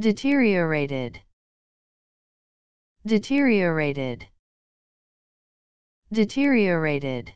deteriorated. Deteriorated. Deteriorated.